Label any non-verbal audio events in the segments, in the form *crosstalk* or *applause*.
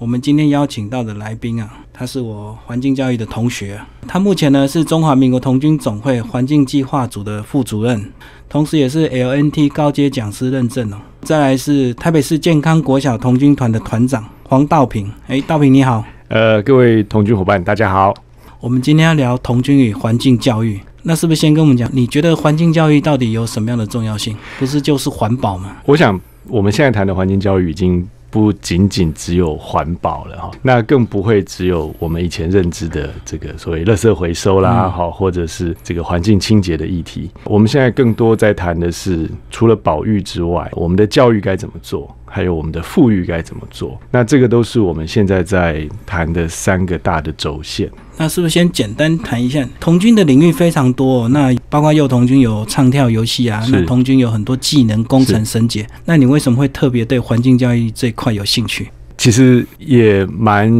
我们今天邀请到的来宾啊，他是我环境教育的同学，他目前呢是中华民国童军总会环境计划组的副主任，同时也是 LNT 高阶讲师认证哦。再来是台北市健康国小童军团的团长黄道平，哎，道平你好。呃，各位童军伙伴，大家好。我们今天要聊童军与环境教育，那是不是先跟我们讲，你觉得环境教育到底有什么样的重要性？不是就是环保吗？我想我们现在谈的环境教育已经。不仅仅只有环保了哈，那更不会只有我们以前认知的这个所谓垃圾回收啦，好，或者是这个环境清洁的议题。我们现在更多在谈的是，除了保育之外，我们的教育该怎么做？还有我们的富裕该怎么做？那这个都是我们现在在谈的三个大的轴线。那是不是先简单谈一下童军的领域非常多？那包括幼童军有唱跳游戏啊，那童军有很多技能工程升级。那你为什么会特别对环境教育这一块有兴趣？其实也蛮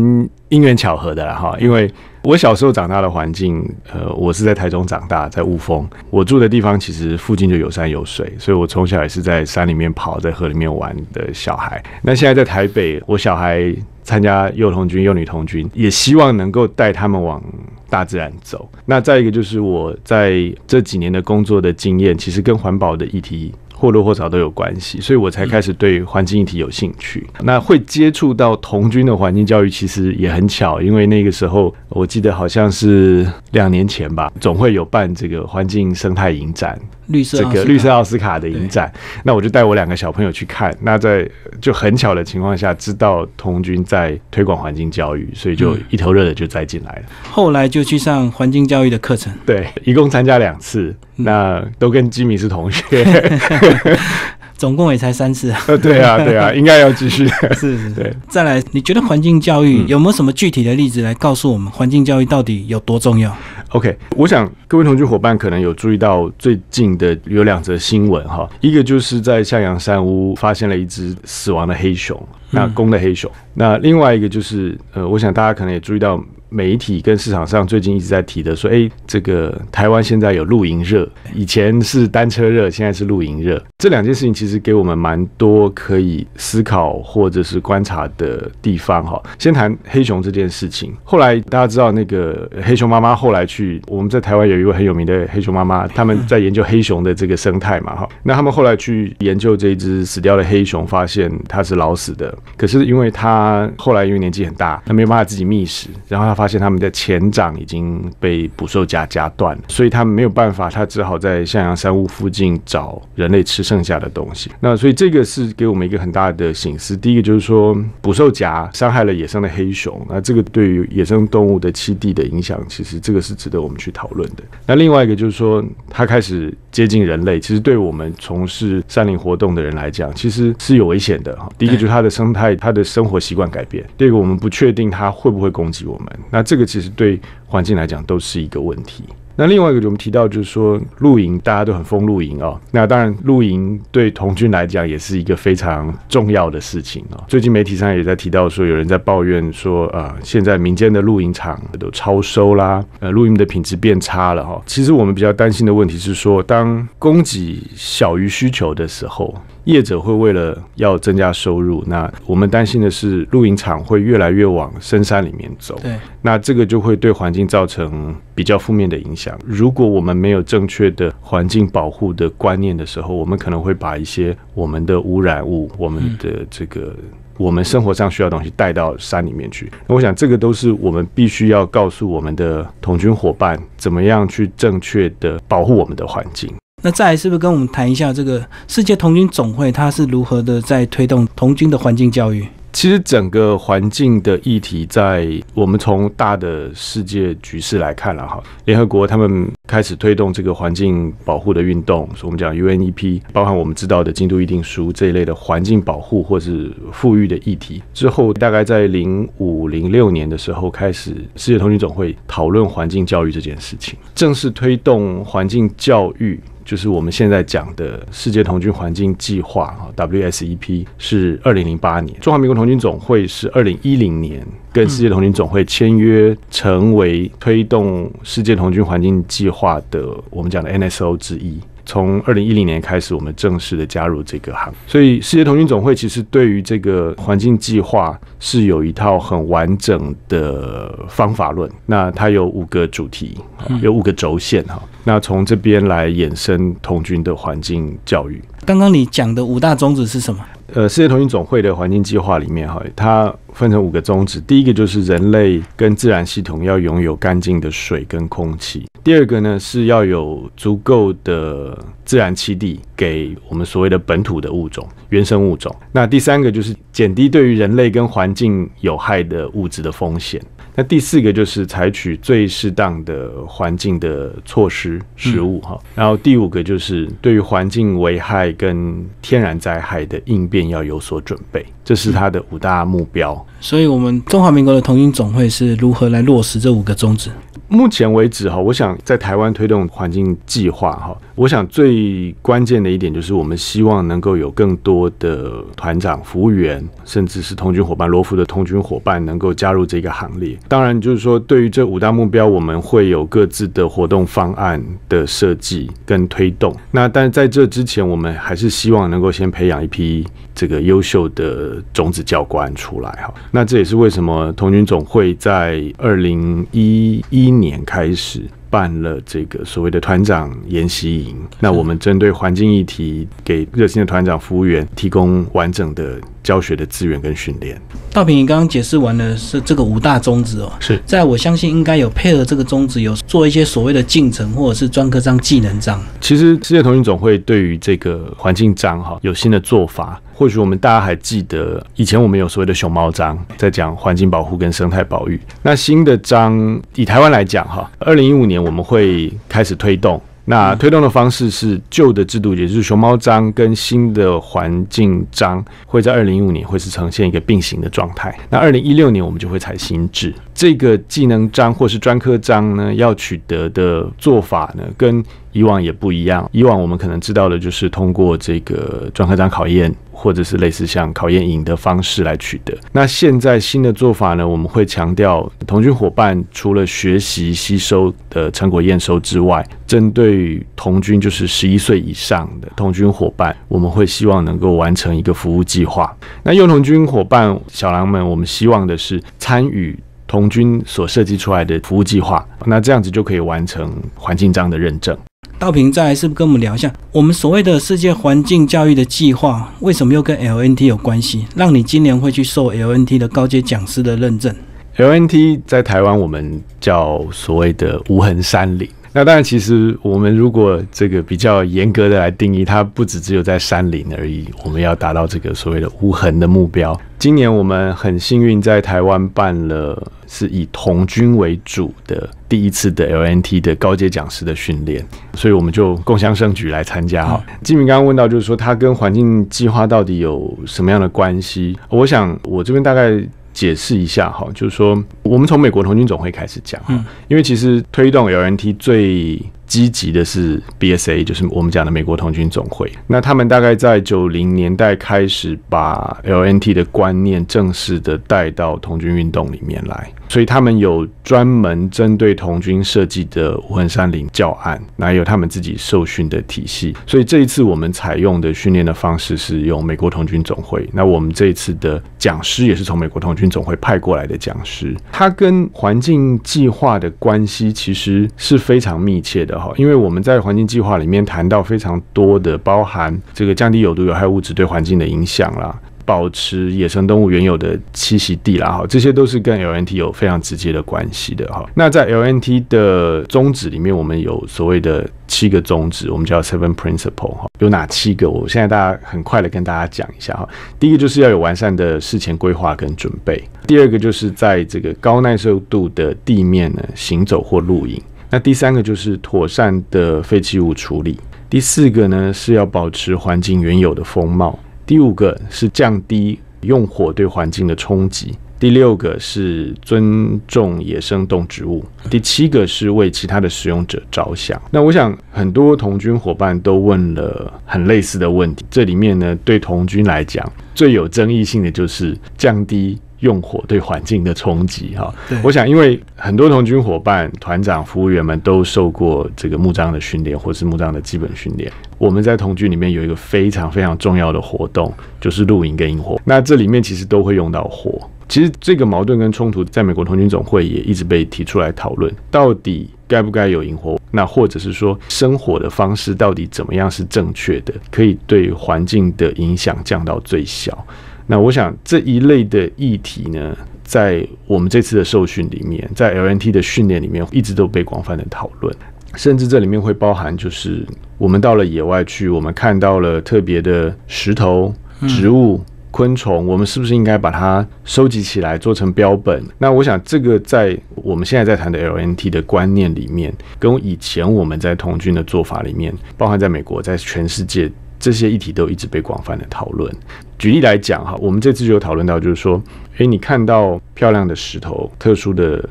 因缘巧合的啦，哈，因为。我小时候长大的环境，呃，我是在台中长大，在雾峰。我住的地方其实附近就有山有水，所以我从小也是在山里面跑，在河里面玩的小孩。那现在在台北，我小孩参加幼童军、幼女童军，也希望能够带他们往大自然走。那再一个就是我在这几年的工作的经验，其实跟环保的议题。或多或少都有关系，所以我才开始对环境议题有兴趣。那会接触到童军的环境教育，其实也很巧，因为那个时候我记得好像是两年前吧，总会有办这个环境生态影展。绿色这个绿色奥斯卡的影展，那我就带我两个小朋友去看。那在就很巧的情况下，知道童军在推广环境教育，所以就一头热的就栽进来了。后来就去上环境教育的课程，对，一共参加两次，那都跟吉米是同学。*laughs* *laughs* *laughs* 总共也才三次啊！*laughs* 对啊，对啊，*laughs* 应该要继续。是是，对。再来，你觉得环境教育有没有什么具体的例子来告诉我们，环境教育到底有多重要？OK，我想各位同居伙伴可能有注意到最近的有两则新闻哈，一个就是在向阳山屋发现了一只死亡的黑熊，那公的黑熊。那另外一个就是呃，我想大家可能也注意到。媒体跟市场上最近一直在提的，说，哎，这个台湾现在有露营热，以前是单车热，现在是露营热。这两件事情其实给我们蛮多可以思考或者是观察的地方哈。先谈黑熊这件事情，后来大家知道那个黑熊妈妈后来去，我们在台湾有一位很有名的黑熊妈妈，他们在研究黑熊的这个生态嘛哈。那他们后来去研究这一只死掉的黑熊，发现它是老死的，可是因为它后来因为年纪很大，它没有办法自己觅食，然后它。发现他们的前掌已经被捕兽夹夹断，所以他们没有办法，他只好在向阳山屋附近找人类吃剩下的东西。那所以这个是给我们一个很大的醒思。第一个就是说，捕兽夹伤害了野生的黑熊，那这个对于野生动物的栖地的影响，其实这个是值得我们去讨论的。那另外一个就是说，它开始接近人类，其实对我们从事山林活动的人来讲，其实是有危险的。哈第一个就是它的生态，它的生活习惯改变；第二个，我们不确定它会不会攻击我们。那这个其实对环境来讲都是一个问题。那另外一个，我们提到就是说露营，大家都很疯露营哦。那当然，露营对童军来讲也是一个非常重要的事情哦。最近媒体上也在提到说，有人在抱怨说，呃，现在民间的露营场都超收啦，呃，露营的品质变差了哈。其实我们比较担心的问题是说，当供给小于需求的时候。业者会为了要增加收入，那我们担心的是露营场会越来越往深山里面走。对，那这个就会对环境造成比较负面的影响。如果我们没有正确的环境保护的观念的时候，我们可能会把一些我们的污染物、我们的这个我们生活上需要的东西带到山里面去。我想这个都是我们必须要告诉我们的同军伙伴，怎么样去正确的保护我们的环境。那再来是不是跟我们谈一下这个世界童军总会它是如何的在推动童军的环境教育？其实整个环境的议题，在我们从大的世界局势来看了哈，联合国他们开始推动这个环境保护的运动所，我们讲 UNEP，包含我们知道的京都议定书这一类的环境保护或是富裕的议题之后，大概在零五零六年的时候，开始世界童军总会讨论环境教育这件事情，正式推动环境教育。就是我们现在讲的世界童军环境计划啊，WSEP 是二零零八年，中华民国童军总会是二零一零年跟世界童军总会签约，成为推动世界童军环境计划的我们讲的 NSO 之一。从二零一零年开始，我们正式的加入这个行。所以世界童军总会其实对于这个环境计划是有一套很完整的方法论。那它有五个主题，有五个轴线哈。那从这边来衍生童军的环境教育。刚刚你讲的五大宗旨是什么？呃，世界童军总会的环境计划里面哈，它分成五个宗旨。第一个就是人类跟自然系统要拥有干净的水跟空气。第二个呢是要有足够的自然栖地给我们所谓的本土的物种、原生物种。那第三个就是减低对于人类跟环境有害的物质的风险。那第四个就是采取最适当的环境的措施、食物哈。然后第五个就是对于环境危害跟天然灾害的应变要有所准备，这是它的五大目标。所以，我们中华民国的童军总会是如何来落实这五个宗旨？目前为止哈，我想在台湾推动环境计划哈，我想最关键的一点就是我们希望能够有更多的团长、服务员，甚至是童军伙伴、罗夫的童军伙伴能够加入这个行列。当然，就是说对于这五大目标，我们会有各自的活动方案的设计跟推动。那但在这之前，我们还是希望能够先培养一批这个优秀的种子教官出来哈。那这也是为什么童军总会在二零一一。年开始办了这个所谓的团长研习营，那我们针对环境议题，给热心的团长服务员提供完整的教学的资源跟训练。道平，你刚刚解释完了是这个五大宗旨哦，是在我相信应该有配合这个宗旨，有做一些所谓的进程或者是专科章、技能章。其实世界童军总会对于这个环境章哈有新的做法。或许我们大家还记得，以前我们有所谓的熊猫章，在讲环境保护跟生态保育。那新的章，以台湾来讲，哈，二零一五年我们会开始推动。那推动的方式是旧的制度，也就是熊猫章跟新的环境章会在二零一五年会是呈现一个并行的状态。那二零一六年我们就会采新制。这个技能章或是专科章呢，要取得的做法呢，跟以往也不一样。以往我们可能知道的就是通过这个专科章考验。或者是类似像考验营的方式来取得。那现在新的做法呢？我们会强调童军伙伴除了学习吸收的成果验收之外，针对童军就是十一岁以上的童军伙伴，我们会希望能够完成一个服务计划。那幼童军伙伴小狼们，我们希望的是参与童军所设计出来的服务计划，那这样子就可以完成环境章的认证。道平再来是不是跟我们聊一下，我们所谓的世界环境教育的计划，为什么又跟 LNT 有关系？让你今年会去受 LNT 的高阶讲师的认证？LNT 在台湾我们叫所谓的无痕山林。那当然，其实我们如果这个比较严格的来定义，它不只只有在山林而已。我们要达到这个所谓的无痕的目标。今年我们很幸运在台湾办了是以童军为主的第一次的 LNT 的高阶讲师的训练，所以我们就共襄盛举来参加哈。金明刚刚问到，就是说它跟环境计划到底有什么样的关系？我想我这边大概。解释一下哈，就是说，我们从美国童军总会开始讲，哈，因为其实推动 LNT 最。积极的是 BSA，就是我们讲的美国童军总会。那他们大概在九零年代开始把 LNT 的观念正式的带到童军运动里面来，所以他们有专门针对童军设计的无痕山林教案，那有他们自己受训的体系。所以这一次我们采用的训练的方式是用美国童军总会。那我们这一次的讲师也是从美国童军总会派过来的讲师，他跟环境计划的关系其实是非常密切的。因为我们在环境计划里面谈到非常多的包含这个降低有毒有害物质对环境的影响啦，保持野生动物原有的栖息地啦，哈，这些都是跟 LNT 有非常直接的关系的哈。那在 LNT 的宗旨里面，我们有所谓的七个宗旨，我们叫 Seven Principle 哈，有哪七个？我现在大家很快的跟大家讲一下哈。第一个就是要有完善的事前规划跟准备，第二个就是在这个高耐受度的地面呢行走或露营。那第三个就是妥善的废弃物处理，第四个呢是要保持环境原有的风貌，第五个是降低用火对环境的冲击，第六个是尊重野生动植物，第七个是为其他的使用者着想。那我想很多童军伙伴都问了很类似的问题，这里面呢对童军来讲最有争议性的就是降低。用火对环境的冲击哈。我想，因为很多童军伙伴、团长、服务员们都受过这个木章的训练，或是木章的基本训练。我们在童军里面有一个非常非常重要的活动，就是露营跟萤火。那这里面其实都会用到火。其实这个矛盾跟冲突，在美国童军总会也一直被提出来讨论，到底该不该有萤火？那或者是说，生火的方式到底怎么样是正确的，可以对环境的影响降到最小？那我想这一类的议题呢，在我们这次的受训里面，在 LNT 的训练里面，一直都被广泛的讨论，甚至这里面会包含，就是我们到了野外去，我们看到了特别的石头、植物。昆虫，我们是不是应该把它收集起来做成标本？那我想，这个在我们现在在谈的 LNT 的观念里面，跟以前我们在童军的做法里面，包含在美国，在全世界这些议题都一直被广泛的讨论。举例来讲哈，我们这次就讨论到，就是说，诶，你看到漂亮的石头、特殊的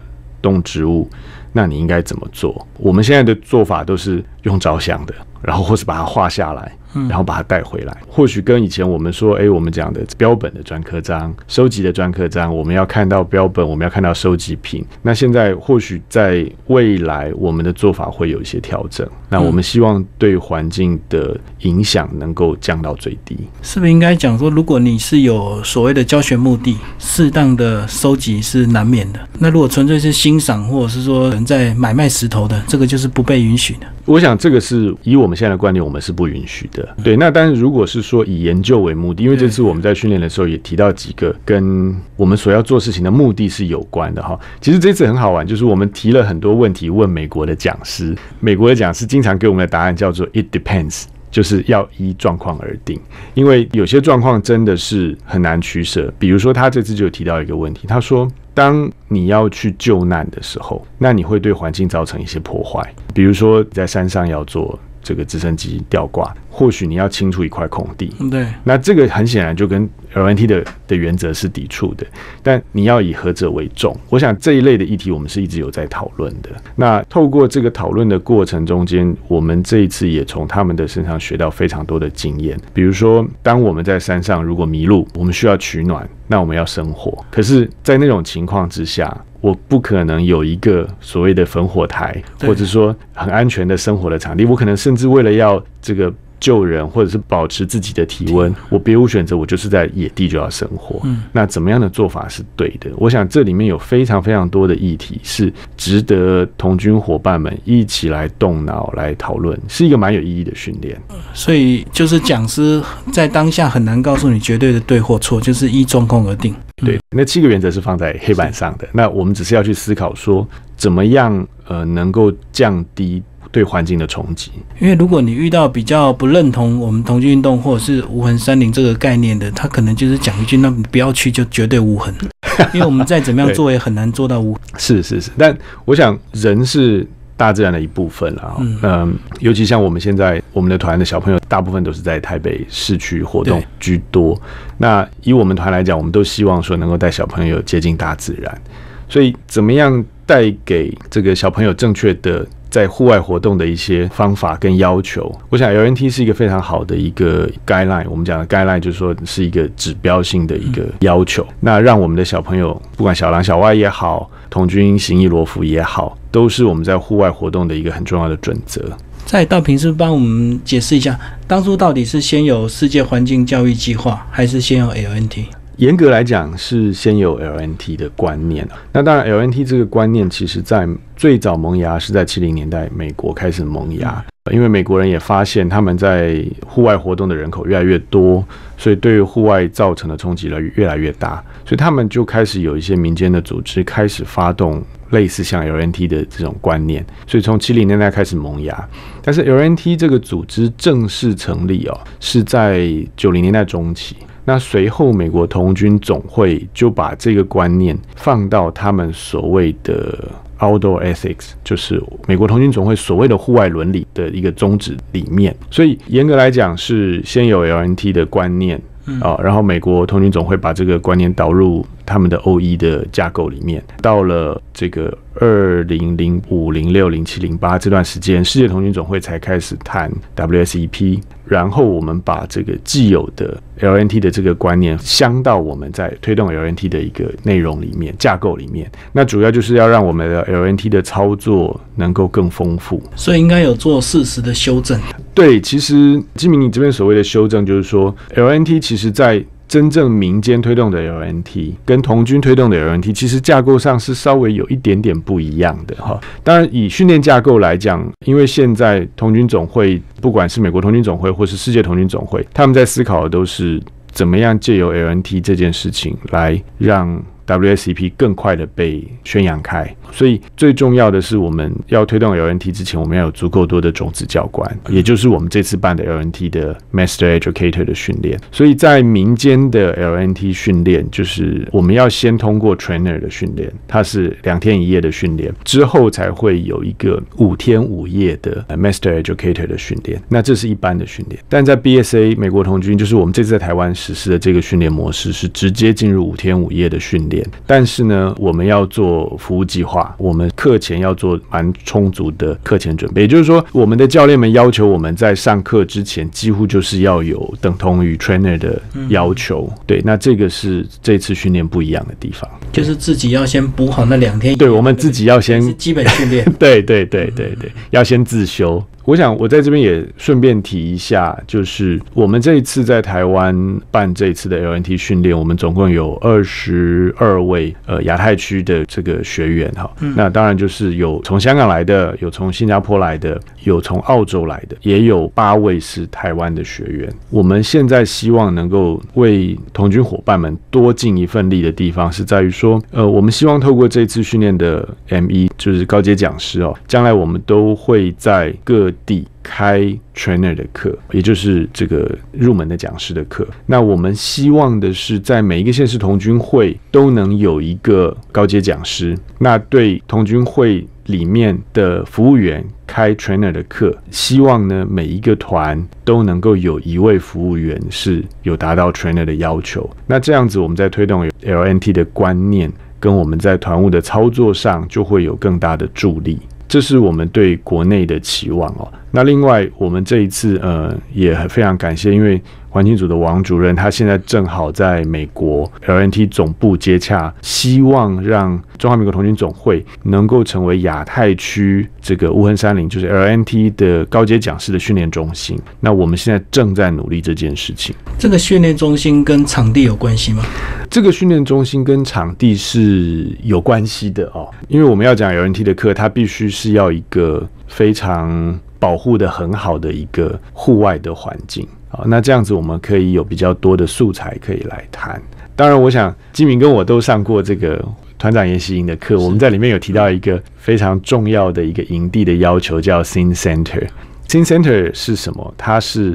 动植物，那你应该怎么做？我们现在的做法都是用照相的，然后或是把它画下来。然后把它带回来，或许跟以前我们说，哎，我们讲的标本的专科章、收集的专科章，我们要看到标本，我们要看到收集品。那现在或许在未来，我们的做法会有一些调整。那我们希望对环境的影响能够降到最低。是不是应该讲说，如果你是有所谓的教学目的，适当的收集是难免的。那如果纯粹是欣赏，或者是说人在买卖石头的，这个就是不被允许的。我想这个是以我们现在的观念，我们是不允许的。对，那但是如果是说以研究为目的，因为这次我们在训练的时候也提到几个跟我们所要做事情的目的是有关的哈。其实这次很好玩，就是我们提了很多问题问美国的讲师，美国的讲师经常给我们的答案叫做 “it depends”，就是要依状况而定。因为有些状况真的是很难取舍，比如说他这次就提到一个问题，他说当你要去救难的时候，那你会对环境造成一些破坏，比如说在山上要做。这个直升机吊挂，或许你要清出一块空地，对，那这个很显然就跟 LNT 的的原则是抵触的。但你要以何者为重？我想这一类的议题，我们是一直有在讨论的。那透过这个讨论的过程中间，我们这一次也从他们的身上学到非常多的经验。比如说，当我们在山上如果迷路，我们需要取暖，那我们要生火。可是，在那种情况之下，我不可能有一个所谓的焚火台，或者说很安全的生活的场地。我可能甚至为了要这个。救人，或者是保持自己的体温，我别无选择，我就是在野地就要生活。嗯，那怎么样的做法是对的？我想这里面有非常非常多的议题是值得同军伙伴们一起来动脑来讨论，是一个蛮有意义的训练。所以就是讲师在当下很难告诉你绝对的对或错，就是依状况而定。对，那七个原则是放在黑板上的，那我们只是要去思考说，怎么样呃能够降低。对环境的冲击，因为如果你遇到比较不认同我们同居运动或者是无痕山林这个概念的，他可能就是讲一句：“那你不要去，就绝对无痕。” *laughs* 因为我们再怎么样做，也很难做到无。是是是，但我想人是大自然的一部分了。嗯，尤其像我们现在我们的团的小朋友，大部分都是在台北市区活动居多。那以我们团来讲，我们都希望说能够带小朋友接近大自然。所以，怎么样带给这个小朋友正确的？在户外活动的一些方法跟要求，我想 LNT 是一个非常好的一个 guideline。我们讲的 guideline 就是说是一个指标性的一个要求。那让我们的小朋友，不管小狼小歪也好，童军行义罗浮也好，都是我们在户外活动的一个很重要的准则。在道平是帮我们解释一下，当初到底是先有世界环境教育计划，还是先有 LNT？严格来讲，是先有 LNT 的观念那当然，LNT 这个观念，其实在最早萌芽是在七零年代美国开始萌芽，因为美国人也发现他们在户外活动的人口越来越多，所以对户外造成的冲击了越来越大，所以他们就开始有一些民间的组织开始发动类似像 LNT 的这种观念，所以从七零年代开始萌芽。但是 LNT 这个组织正式成立哦，是在九零年代中期。那随后，美国童军总会就把这个观念放到他们所谓的 Outdoor Ethics，就是美国童军总会所谓的户外伦理的一个宗旨里面。所以严格来讲，是先有 LNT 的观念啊，然后美国童军总会把这个观念导入他们的 OE 的架构里面。到了这个二零零五、零六、零七、零八这段时间，世界童军总会才开始谈 WSEP，然后我们把这个既有的 LNT 的这个观念镶到我们在推动 LNT 的一个内容里面、架构里面。那主要就是要让我们的 LNT 的操作能够更丰富，所以应该有做适时的修正。对，其实金明你这边所谓的修正，就是说 LNT 其实在真正民间推动的 LNT 跟同军推动的 LNT，其实架构上是稍微有一点点不一样的哈。当然，以训练架构来讲，因为现在同军总会，不管是美国同军总会或是世界同军总会，他们在思考的都是怎么样借由 LNT 这件事情来让。WSCP 更快的被宣扬开，所以最重要的是，我们要推动 LNT 之前，我们要有足够多的种子教官，也就是我们这次办的 LNT 的 Master Educator 的训练。所以在民间的 LNT 训练，就是我们要先通过 Trainer 的训练，它是两天一夜的训练，之后才会有一个五天五夜的 Master Educator 的训练。那这是一般的训练，但在 BSA 美国童军，就是我们这次在台湾实施的这个训练模式，是直接进入五天五夜的训练。但是呢，我们要做服务计划，我们课前要做蛮充足的课前准备。也就是说，我们的教练们要求我们在上课之前，几乎就是要有等同于 trainer 的要求。对，那这个是这次训练不一样的地方，就是自己要先补好那两天。对，我们自己要先基本训练。*laughs* 对对对对对，要先自修。我想，我在这边也顺便提一下，就是我们这一次在台湾办这一次的 LNT 训练，我们总共有二十二位呃亚太区的这个学员哈。那当然就是有从香港来的，有从新加坡来的，有从澳洲来的，也有八位是台湾的学员。我们现在希望能够为同军伙伴们多尽一份力的地方，是在于说，呃，我们希望透过这次训练的 M 一，就是高阶讲师哦，将来我们都会在各地开 trainer 的课，也就是这个入门的讲师的课。那我们希望的是，在每一个县市童军会都能有一个高阶讲师。那对童军会里面的服务员开 trainer 的课，希望呢每一个团都能够有一位服务员是有达到 trainer 的要求。那这样子，我们在推动 LNT 的观念，跟我们在团务的操作上，就会有更大的助力。这是我们对国内的期望哦。那另外，我们这一次呃也非常感谢，因为环境组的王主任他现在正好在美国 LNT 总部接洽，希望让中华民国童军总会能够成为亚太区这个乌亨山林，就是 LNT 的高阶讲师的训练中心。那我们现在正在努力这件事情。这个训练中心跟场地有关系吗？这个训练中心跟场地是有关系的哦，因为我们要讲 LNT 的课，它必须是要一个非常。保护的很好的一个户外的环境啊，那这样子我们可以有比较多的素材可以来谈。当然，我想金明跟我都上过这个团长研习营的课，我们在里面有提到一个非常重要的一个营地的要求，叫 Scene Center。Scene Center 是什么？它是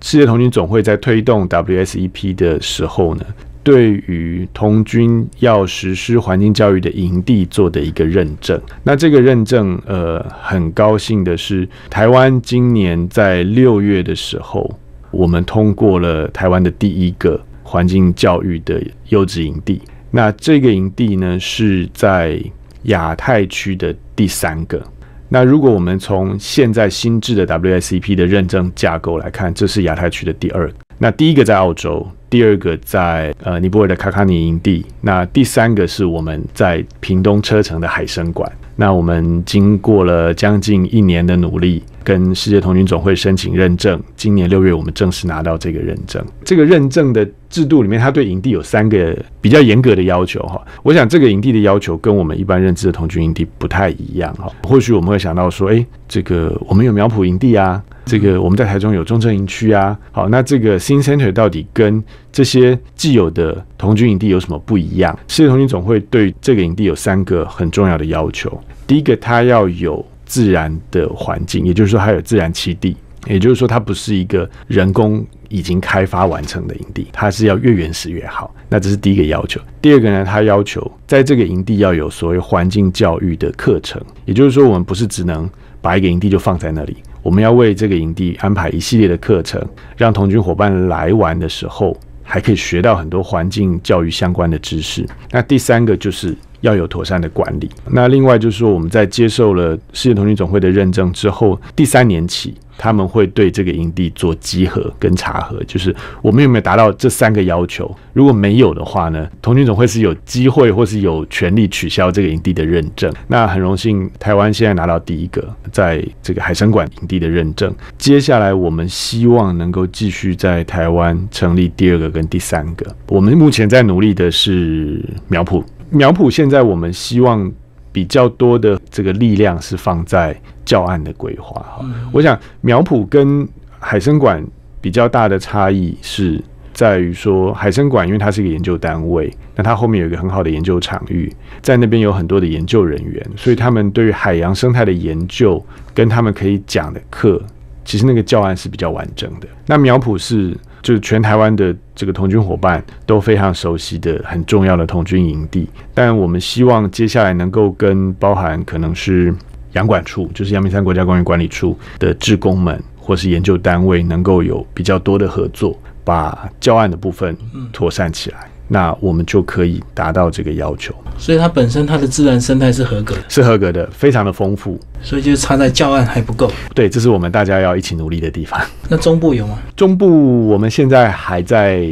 世界童军总会在推动 WSEP 的时候呢？对于童军要实施环境教育的营地做的一个认证，那这个认证，呃，很高兴的是，台湾今年在六月的时候，我们通过了台湾的第一个环境教育的优质营地。那这个营地呢，是在亚太区的第三个。那如果我们从现在新制的 WSCP 的认证架构来看，这是亚太区的第二个。那第一个在澳洲。第二个在呃尼泊尔的卡卡尼营地，那第三个是我们在屏东车城的海参馆。那我们经过了将近一年的努力，跟世界童军总会申请认证。今年六月，我们正式拿到这个认证。这个认证的制度里面，它对营地有三个比较严格的要求哈。我想这个营地的要求跟我们一般认知的同居营地不太一样哈。或许我们会想到说，哎，这个我们有苗圃营地啊。这个我们在台中有中正营区啊，好，那这个新 center 到底跟这些既有的同居营地有什么不一样？世界童军总会对这个营地有三个很重要的要求。第一个，它要有自然的环境，也就是说，它有自然栖地，也就是说，它不是一个人工已经开发完成的营地，它是要越原始越好。那这是第一个要求。第二个呢，它要求在这个营地要有所谓环境教育的课程，也就是说，我们不是只能把一个营地就放在那里。我们要为这个营地安排一系列的课程，让同居伙伴来玩的时候，还可以学到很多环境教育相关的知识。那第三个就是要有妥善的管理。那另外就是说，我们在接受了世界童军总会的认证之后，第三年起。他们会对这个营地做稽核跟查核，就是我们有没有达到这三个要求。如果没有的话呢，童军总会是有机会或是有权利取消这个营地的认证。那很荣幸，台湾现在拿到第一个在这个海参馆营地的认证。接下来我们希望能够继续在台湾成立第二个跟第三个。我们目前在努力的是苗圃，苗圃现在我们希望。比较多的这个力量是放在教案的规划哈，我想苗圃跟海参馆比较大的差异是在于说海参馆因为它是一个研究单位，那它后面有一个很好的研究场域，在那边有很多的研究人员，所以他们对于海洋生态的研究跟他们可以讲的课，其实那个教案是比较完整的。那苗圃是。就是全台湾的这个童军伙伴都非常熟悉的很重要的童军营地，但我们希望接下来能够跟包含可能是阳管处，就是阳明山国家公园管理处的志工们，或是研究单位，能够有比较多的合作，把教案的部分妥善起来。那我们就可以达到这个要求，所以它本身它的自然生态是合格的，是合格的，非常的丰富，所以就是差在教案还不够。对，这是我们大家要一起努力的地方。*laughs* 那中部有吗？中部我们现在还在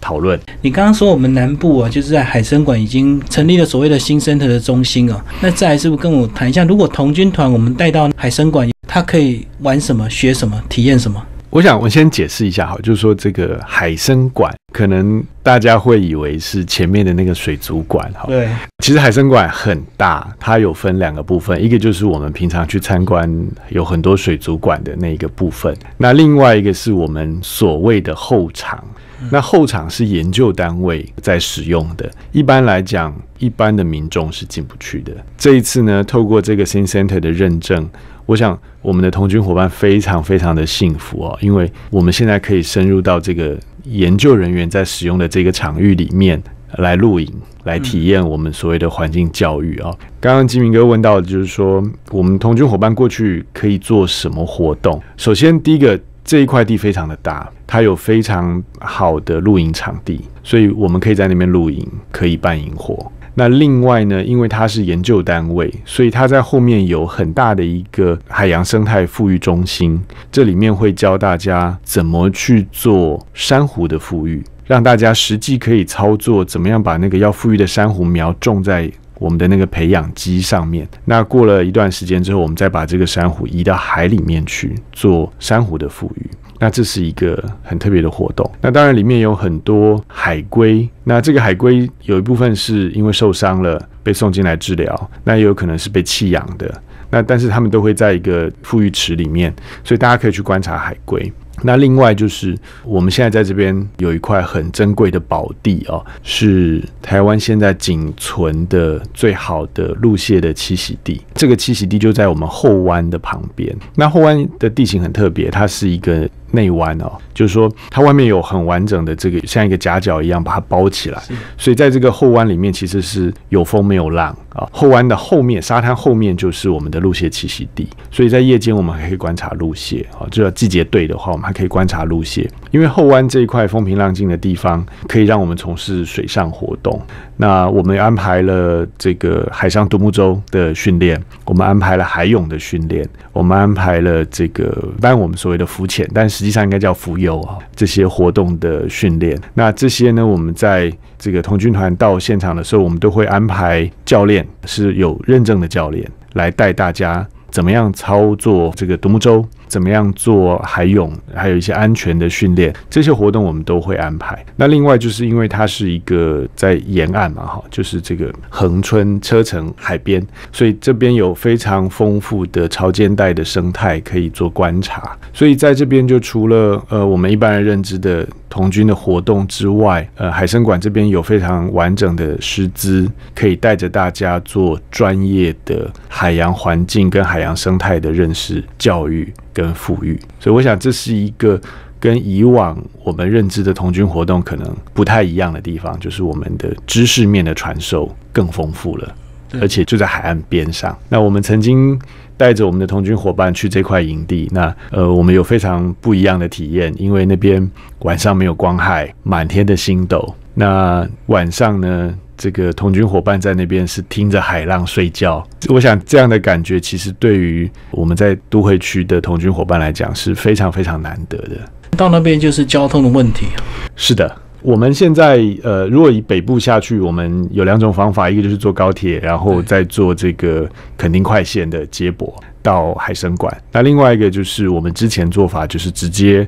讨论。你刚刚说我们南部啊，就是在海参馆已经成立了所谓的新生态的中心啊，那再来是不是跟我谈一下，如果童军团我们带到海参馆，它可以玩什么、学什么、体验什么？我想我先解释一下哈，就是说这个海参馆，可能大家会以为是前面的那个水族馆哈。对，其实海参馆很大，它有分两个部分，一个就是我们平常去参观有很多水族馆的那一个部分，那另外一个是我们所谓的后场。那后场是研究单位在使用的，一般来讲，一般的民众是进不去的。这一次呢，透过这个 Sin Center 的认证。我想，我们的同军伙伴非常非常的幸福哦，因为我们现在可以深入到这个研究人员在使用的这个场域里面来录影，来体验我们所谓的环境教育啊。刚刚吉明哥问到就是说，我们同军伙伴过去可以做什么活动？首先，第一个，这一块地非常的大，它有非常好的露营场地，所以我们可以在那边露营，可以办营火。那另外呢，因为它是研究单位，所以它在后面有很大的一个海洋生态富裕中心，这里面会教大家怎么去做珊瑚的富裕，让大家实际可以操作，怎么样把那个要富裕的珊瑚苗种在我们的那个培养基上面。那过了一段时间之后，我们再把这个珊瑚移到海里面去做珊瑚的富裕。那这是一个很特别的活动。那当然里面有很多海龟。那这个海龟有一部分是因为受伤了被送进来治疗，那也有可能是被弃养的。那但是他们都会在一个富裕池里面，所以大家可以去观察海龟。那另外就是我们现在在这边有一块很珍贵的宝地哦，是台湾现在仅存的最好的陆蟹的栖息地。这个栖息地就在我们后湾的旁边。那后湾的地形很特别，它是一个。内湾哦，就是说它外面有很完整的这个像一个夹角一样把它包起来，所以在这个后湾里面其实是有风没有浪啊。后湾的后面沙滩后面就是我们的路蟹栖息地，所以在夜间我们还可以观察路蟹啊。就要季节对的话，我们还可以观察路蟹，因为后湾这一块风平浪静的地方，可以让我们从事水上活动。那我们安排了这个海上独木舟的训练，我们安排了海泳的训练，我们安排了这个一般我们所谓的浮潜，但实际上应该叫浮游啊这些活动的训练。那这些呢，我们在这个童军团到现场的时候，我们都会安排教练是有认证的教练来带大家怎么样操作这个独木舟。怎么样做海泳，还有一些安全的训练，这些活动我们都会安排。那另外就是因为它是一个在沿岸嘛，哈，就是这个恒春车城海边，所以这边有非常丰富的潮间带的生态可以做观察。所以在这边就除了呃我们一般人认知的童军的活动之外，呃海生馆这边有非常完整的师资，可以带着大家做专业的海洋环境跟海洋生态的认识教育。跟富裕，所以我想这是一个跟以往我们认知的童军活动可能不太一样的地方，就是我们的知识面的传授更丰富了，而且就在海岸边上。那我们曾经带着我们的童军伙伴去这块营地，那呃，我们有非常不一样的体验，因为那边晚上没有光害，满天的星斗。那晚上呢，这个同军伙伴在那边是听着海浪睡觉。我想这样的感觉，其实对于我们在都会区的同军伙伴来讲是非常非常难得的。到那边就是交通的问题。是的，我们现在呃，如果以北部下去，我们有两种方法，一个就是坐高铁，然后再坐这个垦丁快线的接驳到海参馆。那另外一个就是我们之前做法，就是直接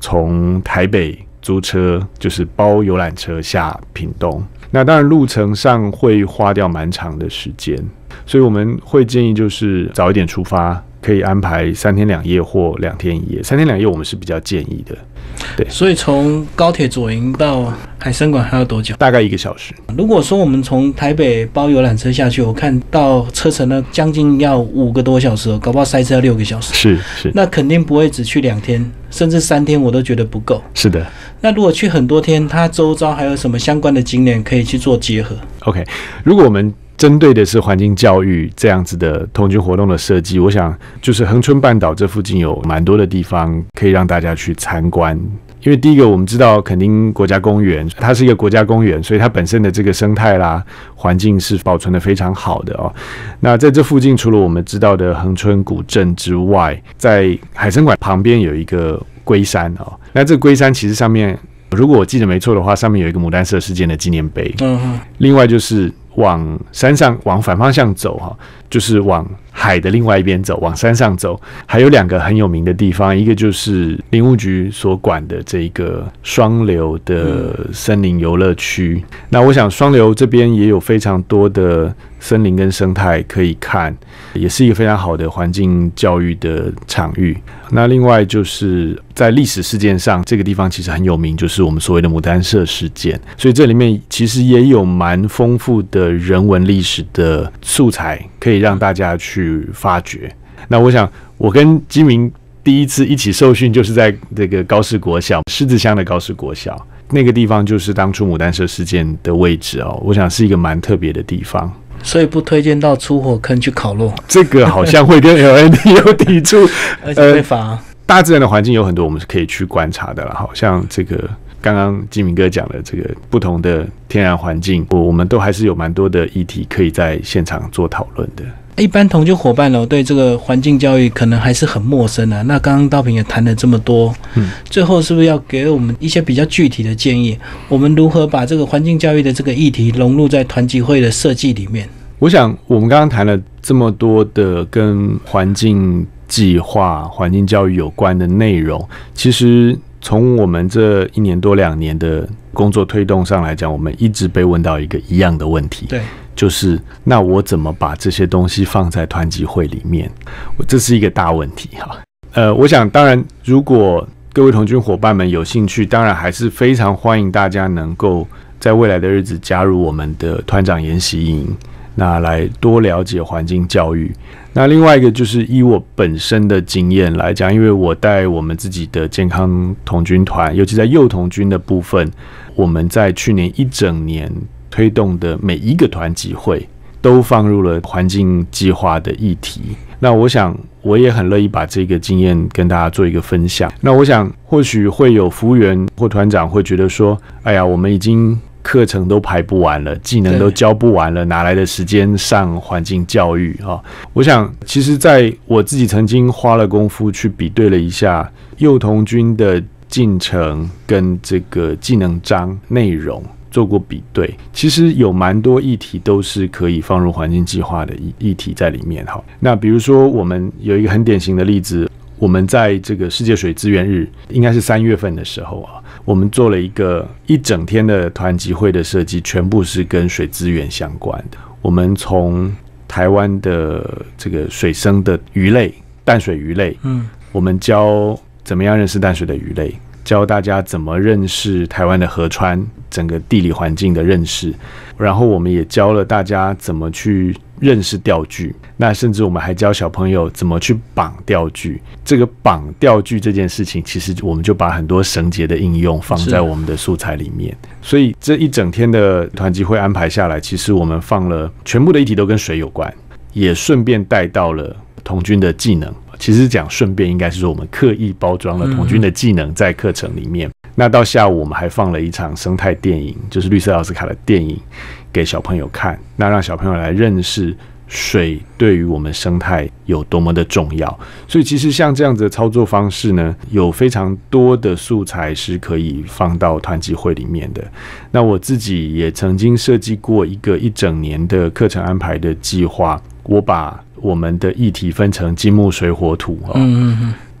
从台北租车，就是包游览车下屏东。那当然路程上会花掉蛮长的时间，所以我们会建议就是早一点出发。可以安排三天两夜或两天一夜，三天两夜我们是比较建议的。对，所以从高铁左营到海参馆还要多久？大概一个小时。如果说我们从台北包游览车下去，我看到车程呢将近要五个多小时哦，搞不好塞车要六个小时。是是，那肯定不会只去两天，甚至三天我都觉得不够。是的。那如果去很多天，它周遭还有什么相关的景点可以去做结合？OK，如果我们针对的是环境教育这样子的童军活动的设计，我想就是恒春半岛这附近有蛮多的地方可以让大家去参观。因为第一个我们知道，垦丁国家公园它是一个国家公园，所以它本身的这个生态啦、环境是保存的非常好的哦。那在这附近，除了我们知道的恒春古镇之外，在海参馆旁边有一个龟山哦。那这龟山其实上面，如果我记得没错的话，上面有一个牡丹社事件的纪念碑。嗯哼。另外就是。往山上往反方向走哈，就是往海的另外一边走，往山上走。还有两个很有名的地方，一个就是林务局所管的这个双流的森林游乐区。那我想双流这边也有非常多的。森林跟生态可以看，也是一个非常好的环境教育的场域。那另外就是在历史事件上，这个地方其实很有名，就是我们所谓的牡丹社事件。所以这里面其实也有蛮丰富的人文历史的素材，可以让大家去发掘。那我想，我跟金明第一次一起受训，就是在这个高士国小狮子乡的高士国小，那个地方就是当初牡丹社事件的位置哦。我想是一个蛮特别的地方。所以不推荐到出火坑去烤肉，这个好像会跟 LND 有抵触，*laughs* 而且会罚。大自然的环境有很多我们是可以去观察的了，好像这个刚刚金明哥讲的这个不同的天然环境，我我们都还是有蛮多的议题可以在现场做讨论的。一般同居伙伴呢，对这个环境教育可能还是很陌生的。那刚刚道平也谈了这么多，嗯，最后是不是要给我们一些比较具体的建议？我们如何把这个环境教育的这个议题融入在团集会的设计里面？我想，我们刚刚谈了这么多的跟环境计划、环境教育有关的内容，其实从我们这一年多两年的工作推动上来讲，我们一直被问到一个一样的问题，对。就是那我怎么把这些东西放在团集会里面？这是一个大问题哈。呃，我想当然，如果各位同军伙伴们有兴趣，当然还是非常欢迎大家能够在未来的日子加入我们的团长研习营，那来多了解环境教育。那另外一个就是以我本身的经验来讲，因为我带我们自己的健康童军团，尤其在幼童军的部分，我们在去年一整年。推动的每一个团集会都放入了环境计划的议题。那我想，我也很乐意把这个经验跟大家做一个分享。那我想，或许会有服务员或团长会觉得说：“哎呀，我们已经课程都排不完了，技能都教不完了，哪来的时间上环境教育？”啊，我想，其实在我自己曾经花了功夫去比对了一下幼童军的进程跟这个技能章内容。做过比对，其实有蛮多议题都是可以放入环境计划的议议题在里面哈。那比如说，我们有一个很典型的例子，我们在这个世界水资源日，应该是三月份的时候啊，我们做了一个一整天的团集会的设计，全部是跟水资源相关的。我们从台湾的这个水生的鱼类，淡水鱼类，嗯，我们教怎么样认识淡水的鱼类。教大家怎么认识台湾的河川，整个地理环境的认识，然后我们也教了大家怎么去认识钓具。那甚至我们还教小朋友怎么去绑钓具。这个绑钓具这件事情，其实我们就把很多绳结的应用放在我们的素材里面。所以这一整天的团集会安排下来，其实我们放了全部的议题都跟水有关，也顺便带到了童军的技能。其实讲顺便应该是说，我们刻意包装了童军的技能在课程里面。那到下午我们还放了一场生态电影，就是绿色奥斯卡的电影给小朋友看，那让小朋友来认识。水对于我们生态有多么的重要，所以其实像这样子的操作方式呢，有非常多的素材是可以放到团集会里面的。那我自己也曾经设计过一个一整年的课程安排的计划，我把我们的议题分成金木水火土啊，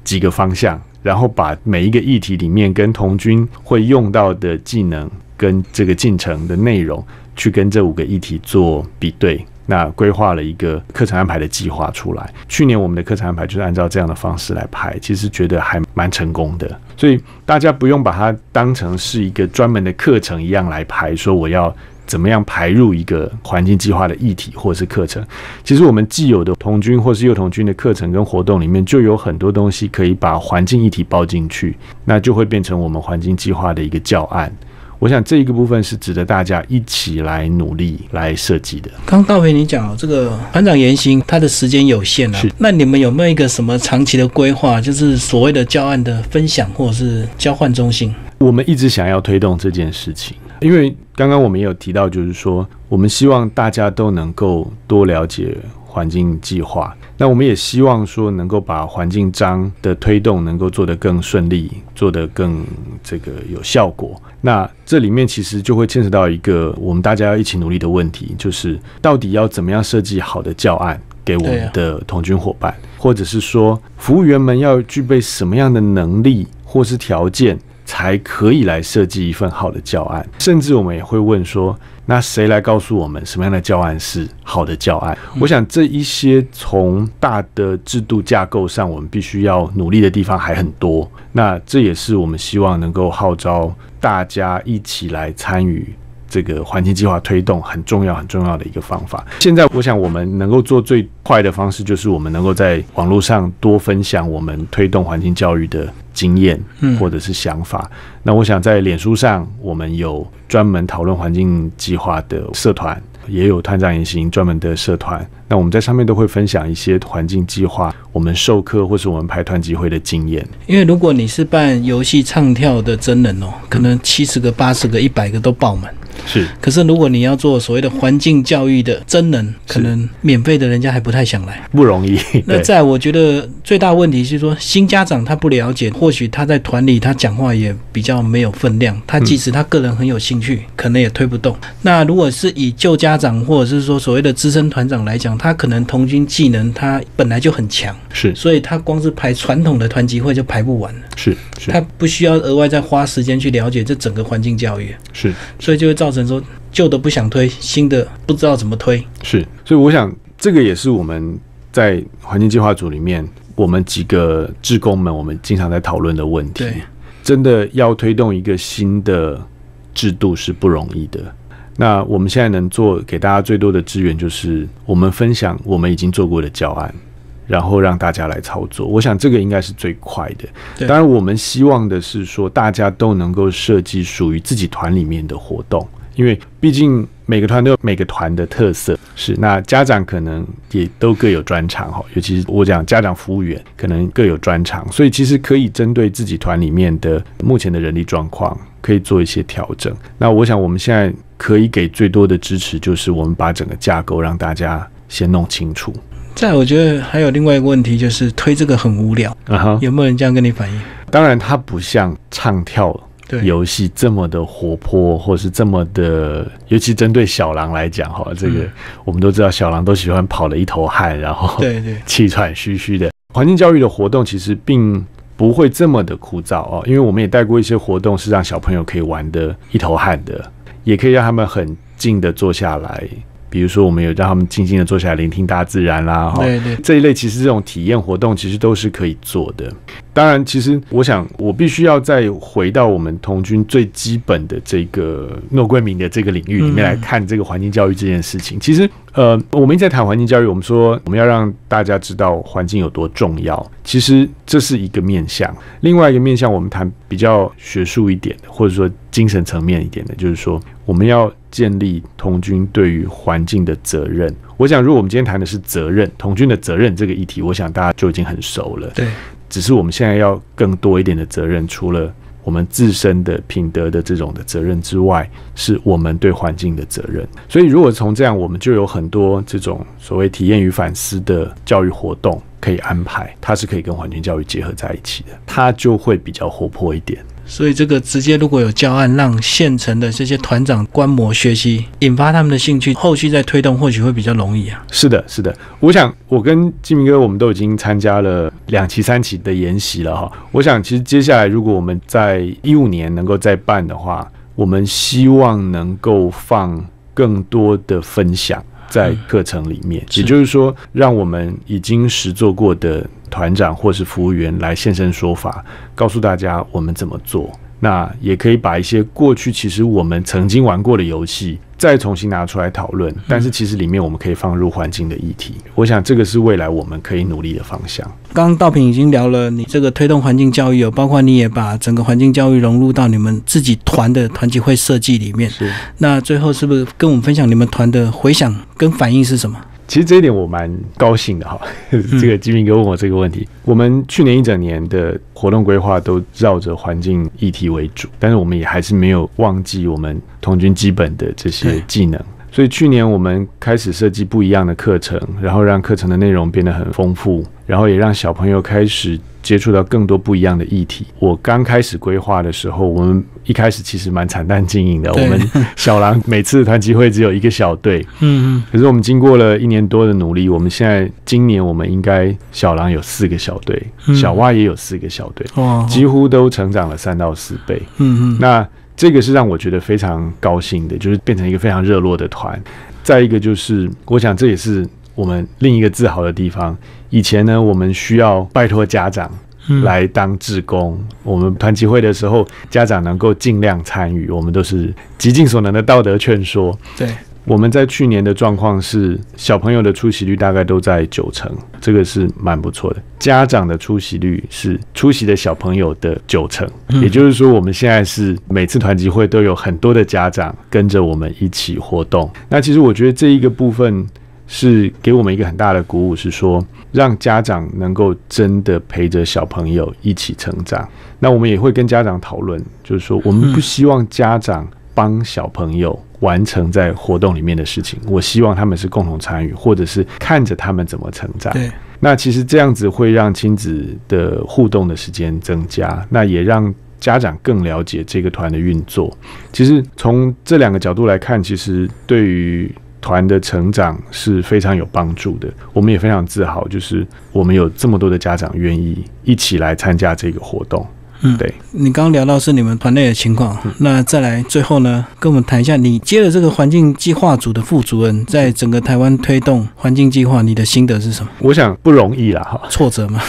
几个方向，然后把每一个议题里面跟童军会用到的技能跟这个进程的内容，去跟这五个议题做比对。那规划了一个课程安排的计划出来。去年我们的课程安排就是按照这样的方式来排，其实觉得还蛮成功的。所以大家不用把它当成是一个专门的课程一样来排，说我要怎么样排入一个环境计划的议题或者是课程。其实我们既有的童军或是幼童军的课程跟活动里面，就有很多东西可以把环境议题包进去，那就会变成我们环境计划的一个教案。我想这一个部分是值得大家一起来努力来设计的。刚道培你讲这个团长言行，他的时间有限啊，那你们有没有一个什么长期的规划，就是所谓的教案的分享或者是交换中心？我们一直想要推动这件事情，因为刚刚我们也有提到，就是说我们希望大家都能够多了解。环境计划，那我们也希望说能够把环境章的推动能够做得更顺利，做得更这个有效果。那这里面其实就会牵扯到一个我们大家要一起努力的问题，就是到底要怎么样设计好的教案给我们的同军伙伴，或者是说服务员们要具备什么样的能力或是条件，才可以来设计一份好的教案？甚至我们也会问说。那谁来告诉我们什么样的教案是好的教案？我想这一些从大的制度架构上，我们必须要努力的地方还很多。那这也是我们希望能够号召大家一起来参与这个环境计划推动很重要很重要的一个方法。现在我想我们能够做最快的方式，就是我们能够在网络上多分享我们推动环境教育的。经验，或者是想法。那我想在脸书上，我们有专门讨论环境计划的社团，也有团长言行专门的社团。那我们在上面都会分享一些环境计划，我们授课或是我们排团集会的经验。因为如果你是办游戏唱跳的真人哦，可能七十个、八十个、一百个都爆满。是，可是如果你要做所谓的环境教育的真人，可能免费的人家还不太想来，不容易。*laughs* 那在我觉得最大问题是说，新家长他不了解，或许他在团里他讲话也比较没有分量，他即使他个人很有兴趣，可能也推不动。那如果是以旧家长或者是说所谓的资深团长来讲，他可能童军技能他本来就很强，是，所以他光是排传统的团集会就排不完了，是，他不需要额外再花时间去了解这整个环境教育，是，所以就会造。造成说旧的不想推，新的不知道怎么推，是，所以我想这个也是我们在环境计划组里面，我们几个职工们，我们经常在讨论的问题。真的要推动一个新的制度是不容易的。那我们现在能做给大家最多的资源，就是我们分享我们已经做过的教案，然后让大家来操作。我想这个应该是最快的。当然，我们希望的是说，大家都能够设计属于自己团里面的活动。因为毕竟每个团都有每个团的特色，是那家长可能也都各有专长哈，尤其是我讲家长服务员可能各有专长，所以其实可以针对自己团里面的目前的人力状况，可以做一些调整。那我想我们现在可以给最多的支持，就是我们把整个架构让大家先弄清楚。再，我觉得还有另外一个问题，就是推这个很无聊啊哈，有没有人这样跟你反映？当然，它不像唱跳。游戏这么的活泼，或是这么的，尤其针对小狼来讲，哈，这个我们都知道，小狼都喜欢跑了一头汗，然后对对 *laughs* 气喘吁吁的。环境教育的活动其实并不会这么的枯燥哦，因为我们也带过一些活动，是让小朋友可以玩的一头汗的，也可以让他们很静的坐下来。比如说，我们有让他们静静的坐下来聆听大自然啦，哈，对对，这一类其实这种体验活动其实都是可以做的。当然，其实我想，我必须要再回到我们童军最基本的这个诺桂明的这个领域里面来看这个环境教育这件事情。其实，呃，我们一直在谈环境教育，我们说我们要让大家知道环境有多重要。其实这是一个面向，另外一个面向，我们谈比较学术一点的，或者说精神层面一点的，就是说我们要建立童军对于环境的责任。我想，如果我们今天谈的是责任，童军的责任这个议题，我想大家就已经很熟了。对。只是我们现在要更多一点的责任，除了。我们自身的品德的这种的责任之外，是我们对环境的责任。所以，如果从这样，我们就有很多这种所谓体验与反思的教育活动可以安排，它是可以跟环境教育结合在一起的，它就会比较活泼一点。所以这个直接如果有教案，让现成的这些团长观摩学习，引发他们的兴趣，后续再推动或许会比较容易啊。是的，是的。我想我跟金明哥，我们都已经参加了两期、三期的研习了哈。我想其实接下来如果我们在一五年能够再办的话，我们希望能够放更多的分享在课程里面，也就是说，让我们已经实做过的。团长或是服务员来现身说法，告诉大家我们怎么做。那也可以把一些过去其实我们曾经玩过的游戏再重新拿出来讨论。但是其实里面我们可以放入环境的议题。我想这个是未来我们可以努力的方向。刚刚道平已经聊了，你这个推动环境教育，有包括你也把整个环境教育融入到你们自己团的团集会设计里面。是。那最后是不是跟我们分享你们团的回响跟反应是什么？其实这一点我蛮高兴的哈，*laughs* 这个吉明哥问我这个问题。我们去年一整年的活动规划都绕着环境议题为主，但是我们也还是没有忘记我们童军基本的这些技能。所以去年我们开始设计不一样的课程，然后让课程的内容变得很丰富，然后也让小朋友开始接触到更多不一样的议题。我刚开始规划的时候，我们一开始其实蛮惨淡经营的。我们小狼每次团集会只有一个小队，嗯嗯。可是我们经过了一年多的努力，我们现在今年我们应该小狼有四个小队，小蛙也有四个小队，几乎都成长了三到四倍。嗯嗯。那这个是让我觉得非常高兴的，就是变成一个非常热络的团。再一个就是，我想这也是我们另一个自豪的地方。以前呢，我们需要拜托家长来当志工，我们团集会的时候，家长能够尽量参与，我们都是极尽所能的道德劝说。对。我们在去年的状况是，小朋友的出席率大概都在九成，这个是蛮不错的。家长的出席率是出席的小朋友的九成，也就是说，我们现在是每次团集会都有很多的家长跟着我们一起活动。那其实我觉得这一个部分是给我们一个很大的鼓舞，是说让家长能够真的陪着小朋友一起成长。那我们也会跟家长讨论，就是说我们不希望家长帮小朋友。完成在活动里面的事情，我希望他们是共同参与，或者是看着他们怎么成长。对，那其实这样子会让亲子的互动的时间增加，那也让家长更了解这个团的运作。其实从这两个角度来看，其实对于团的成长是非常有帮助的。我们也非常自豪，就是我们有这么多的家长愿意一起来参加这个活动。嗯，对，你刚刚聊到是你们团内的情况，那再来最后呢，跟我们谈一下，你接了这个环境计划组的副主任，在整个台湾推动环境计划，你的心得是什么？我想不容易啦，哈，挫折吗？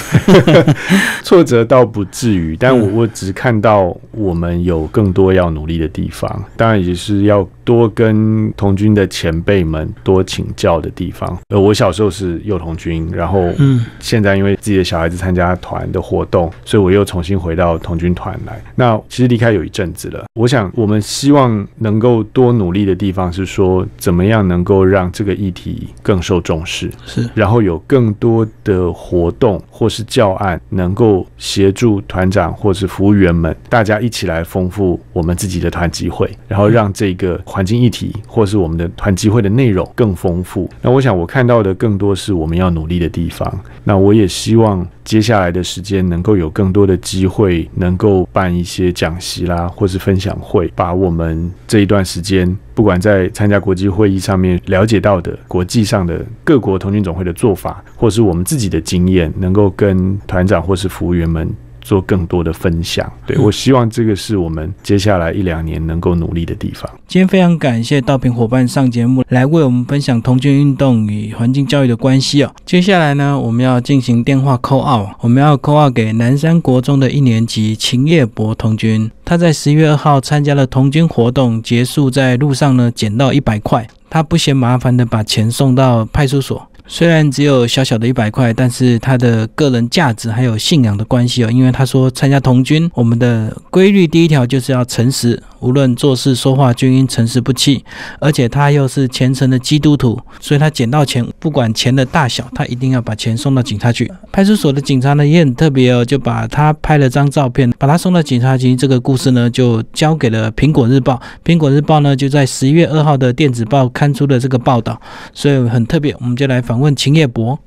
*laughs* 挫折倒不至于，但我我只看到我们有更多要努力的地方，当然也是要。多跟童军的前辈们多请教的地方。呃，我小时候是幼童军，然后嗯，现在因为自己的小孩子参加团的活动，所以我又重新回到童军团来。那其实离开有一阵子了。我想，我们希望能够多努力的地方是说，怎么样能够让这个议题更受重视，是，然后有更多的活动或是教案，能够协助团长或是服务员们，大家一起来丰富我们自己的团集会，然后让这个。环境议题，或是我们的团集会的内容更丰富。那我想，我看到的更多是我们要努力的地方。那我也希望接下来的时间能够有更多的机会，能够办一些讲习啦，或是分享会，把我们这一段时间，不管在参加国际会议上面了解到的国际上的各国童军总会的做法，或是我们自己的经验，能够跟团长或是服务员们。做更多的分享，对我希望这个是我们接下来一两年能够努力的地方。今天非常感谢道平伙伴上节目来为我们分享童军运动与环境教育的关系哦。接下来呢，我们要进行电话扣二，我们要扣二给南山国中的一年级秦业博童军，他在十一月二号参加了童军活动，结束在路上呢捡到一百块，他不嫌麻烦的把钱送到派出所。虽然只有小小的一百块，但是他的个人价值还有信仰的关系哦。因为他说参加童军，我们的规律第一条就是要诚实，无论做事说话均应诚实不欺。而且他又是虔诚的基督徒，所以他捡到钱，不管钱的大小，他一定要把钱送到警察局。派出所的警察呢也很特别哦，就把他拍了张照片，把他送到警察局。这个故事呢就交给了苹果日报，苹果日报呢就在十一月二号的电子报刊出了这个报道，所以很特别，我们就来访问秦业博。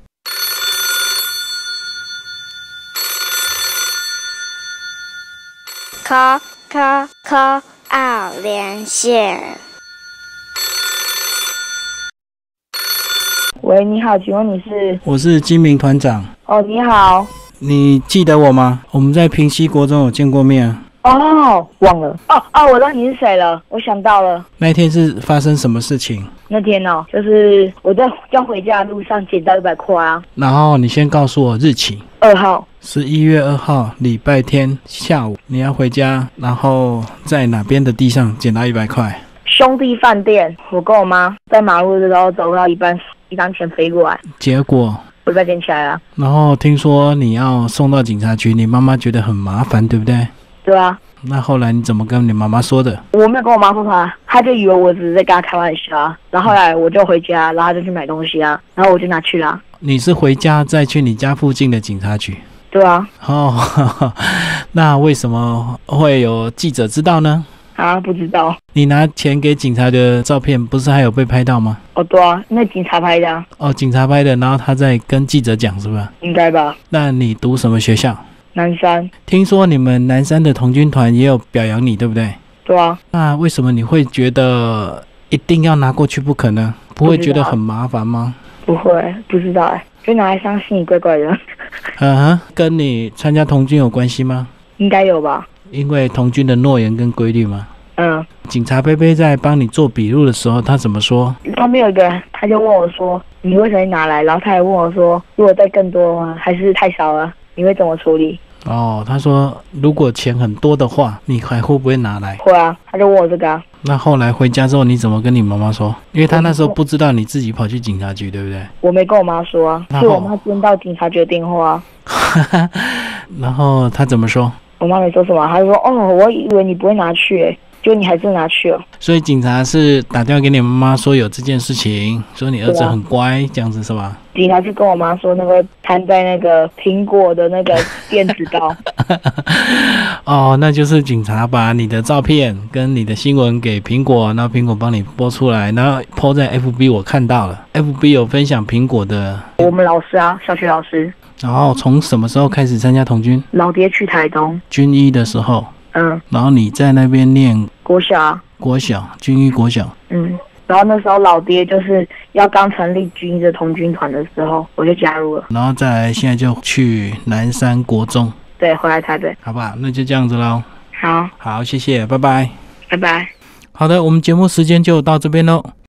科科科二连线。喂，你好，请问你是？我是金明团长。哦，你好。你记得我吗？我们在平西国中有见过面。哦，忘了。哦哦，我知道你是谁了。我想到了。那天是发生什么事情？那天哦，就是我在要回家的路上捡到一百块啊。然后你先告诉我日期。二号。十一月二号，礼拜天下午，你要回家，然后在哪边的地上捡到一百块？兄弟饭店。我跟我妈在马路的时候走到一半，一张钱飞过来，结果我再捡起来了。然后听说你要送到警察局，你妈妈觉得很麻烦，对不对？对啊。那后来你怎么跟你妈妈说的？我没有跟我妈说啥，她就以为我只是在跟她开玩笑啊。然后后来我就回家，然后就去买东西啊，然后我就拿去了。你是回家再去你家附近的警察局？对啊。哦，*laughs* 那为什么会有记者知道呢？啊，不知道。你拿钱给警察的照片，不是还有被拍到吗？哦，对啊，那警察拍的。哦，警察拍的，然后他在跟记者讲，是吧？应该吧。那你读什么学校？南山。听说你们南山的童军团也有表扬你，对不对？对啊。那为什么你会觉得一定要拿过去不可呢？不会觉得很麻烦吗？不会，不知道哎，就拿来相信你怪怪的。*laughs* 嗯哼，跟你参加童军有关系吗？应该有吧。因为童军的诺言跟规律吗？嗯。警察贝贝在帮你做笔录的时候，他怎么说？旁边有一个人，他就问我说：“你为什么拿来？”然后他还问我说：“如果再更多吗？还是太少了？你会怎么处理？”哦，他说：“如果钱很多的话，你还会不会拿来？”会啊，他就问我这个。那后来回家之后，你怎么跟你妈妈说？因为他那时候不知道你自己跑去警察局，对不对？我没跟我妈说啊，是我妈接到警察局的电话。*laughs* 然后他怎么说？我妈没说什么，她说：“哦，我以为你不会拿去，就你还是拿去了。”所以警察是打电话给你妈妈说有这件事情，说你儿子很乖，这样子是吧？警察是跟我妈说那个摊在那个苹果的那个电子刀。*laughs* 哦，那就是警察把你的照片跟你的新闻给苹果，然后苹果帮你播出来，然后抛在 FB，我看到了，FB 有分享苹果的。我们老师啊，小学老师。然后从什么时候开始参加童军？老爹去台东军医的时候，嗯，然后你在那边念国小，国小军医国小，嗯，然后那时候老爹就是要刚成立军医的童军团的时候，我就加入了，然后再来现在就去南山国中，对，回来台北，好吧，那就这样子喽，好，好，谢谢，拜拜，拜拜，好的，我们节目时间就到这边喽。